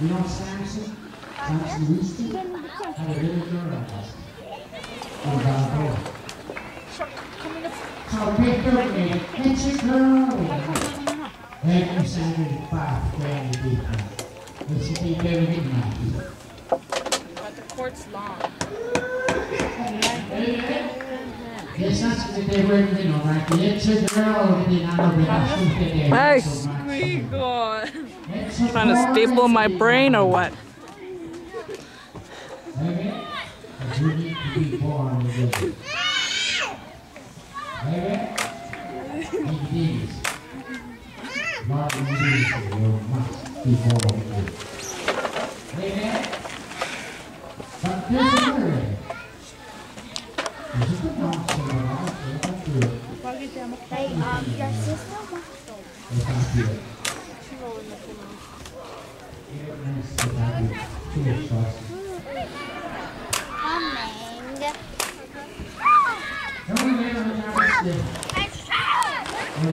You know Samson? Samson Houston? Had a little girl on us. Oh, God, boy. So pick up me, it's a girl. Every Saturday, five, grand people. It's a big every night. But the court's long. Yes, that's what they were, you know, like, it's a girl, and then I know that I shoot it there God. Trying to staple my brain or what? Um, your sister wants Coming.